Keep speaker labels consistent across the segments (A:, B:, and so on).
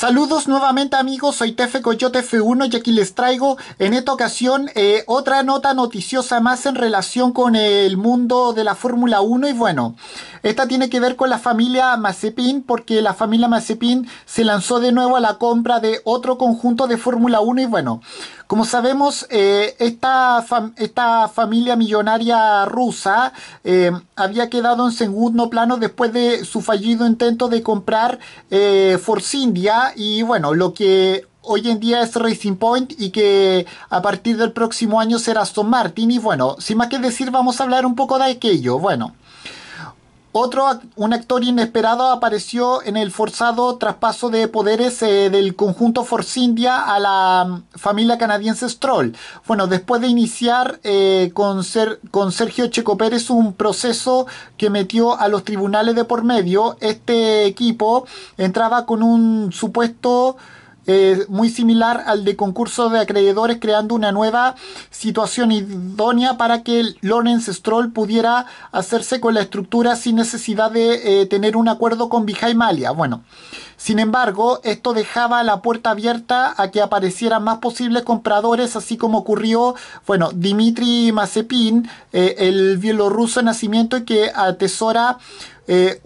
A: Saludos nuevamente amigos, soy Tefe Coyote F1 y aquí les traigo en esta ocasión eh, otra nota noticiosa más en relación con el mundo de la Fórmula 1 y bueno, esta tiene que ver con la familia Mazepin porque la familia Mazepin se lanzó de nuevo a la compra de otro conjunto de Fórmula 1 y bueno, como sabemos eh, esta, esta, familia millonaria rusa eh, había quedado en segundo plano después de su fallido intento de comprar Force India y bueno, lo que hoy en día es Racing Point y que a partir del próximo año será Aston Martin. Y bueno, sin más que decir, vamos a hablar un poco de aquello. Bueno, otro, un actor inesperado apareció en el forzado traspaso de poderes eh, del conjunto Force India a la mm, familia canadiense Stroll. Bueno, después de iniciar eh, con, con Sergio Checo Pérez un proceso que metió a los tribunales de por medio, este equipo entraba con un supuesto muy similar al de concurso de acreedores, creando una nueva situación idónea para que Lawrence Stroll pudiera hacerse con la estructura sin necesidad de eh, tener un acuerdo con Malia. Bueno, sin embargo, esto dejaba la puerta abierta a que aparecieran más posibles compradores, así como ocurrió, bueno, Dimitri Mazepin, eh, el bielorruso de nacimiento que atesora eh,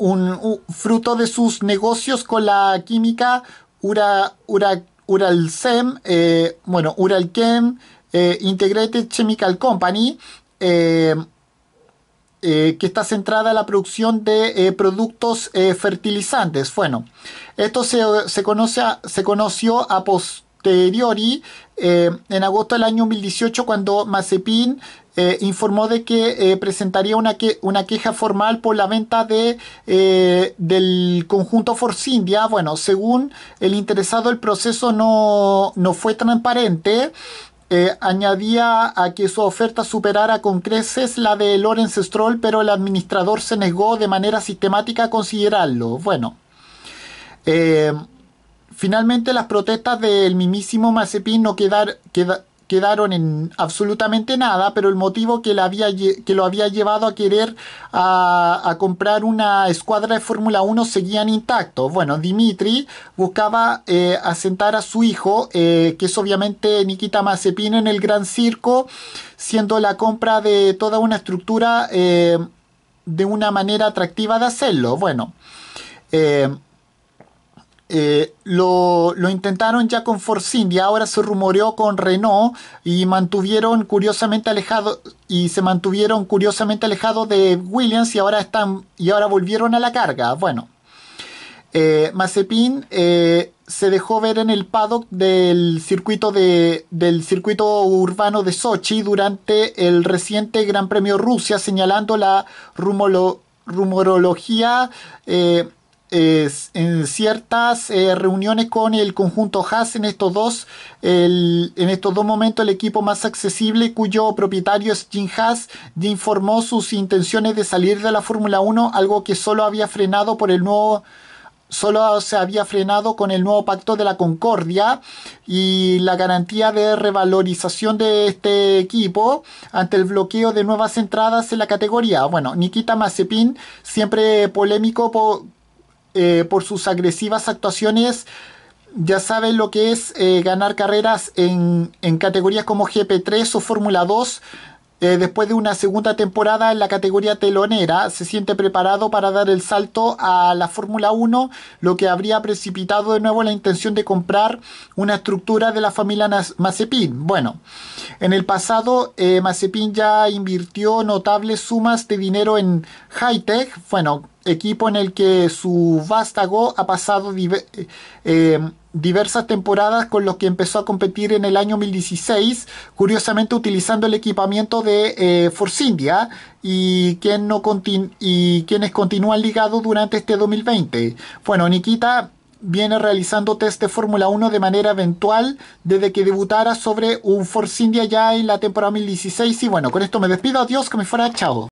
A: un fruto de sus negocios con la química Ura, Ura, Uralchem, eh, bueno, Uralchem eh, Integrated Chemical Company, eh, que está centrada en la producción de productos fertilizantes. Bueno, esto se, se, conoce, se conoció a posteriori en agosto del año 2018 cuando Mazepin eh, informó de que eh, presentaría una, una, queja formal por la venta de, eh, del conjunto Force India. Bueno, según el interesado, el proceso no, no fue transparente. añadía a que su oferta superara con creces la de Lawrence Stroll, pero el administrador se negó de manera sistemática a considerarlo. Bueno, finalmente las protestas del mismísimo Mazepin no quedar, quedaron en absolutamente nada, pero el motivo que, lo había llevado a querer a, comprar una escuadra de Fórmula 1 seguían intactos. Bueno, Dimitri buscaba eh, asentar a su hijo, eh, que es obviamente Nikita Mazepin en el Gran Circo, siendo la compra de toda una estructura eh, de una manera atractiva de hacerlo. Bueno. Eh, lo, intentaron ya con Force India, ahora se rumoreó con Renault y mantuvieron curiosamente alejado y se mantuvieron curiosamente alejados de Williams y ahora están y ahora volvieron a la carga. Bueno, eh, Mazepin eh, se dejó ver en el paddock del circuito de, del circuito urbano de Sochi durante el reciente Gran Premio Rusia, señalando la rumorología en ciertas eh, reuniones con el conjunto Haas en estos dos en estos dos momentos el equipo más accesible cuyo propietario es Jim Haas informó sus intenciones de salir de la Fórmula 1 algo que solo había frenado por el nuevo solo se había frenado con el nuevo pacto de la Concordia y la garantía de revalorización de este equipo ante el bloqueo de nuevas entradas en la categoría. Bueno, Nikita Mazepin, siempre polémico eh, por sus agresivas actuaciones ya saben lo que es eh, ganar carreras en, en, categorías como GP3 o Fórmula 2 eh, después de una segunda temporada en la categoría telonera, se siente preparado para dar el salto a la Fórmula 1, lo que habría precipitado de nuevo la intención de comprar una estructura de la familia Mazepin. Bueno, en el pasado eh, Mazepin ya invirtió notables sumas de dinero en Hightech, bueno, equipo en el que su vástago ha pasado eh, diversas temporadas con los que empezó a competir en el año 2016, curiosamente utilizando el equipamiento de eh, Force India y, quienes continúan ligados durante este 2020. Bueno, Nikita viene realizando test de Fórmula 1 de manera eventual desde que debutara sobre un Force India ya en la temporada 2016 y bueno, con esto me despido, adiós, que me fuera, chao.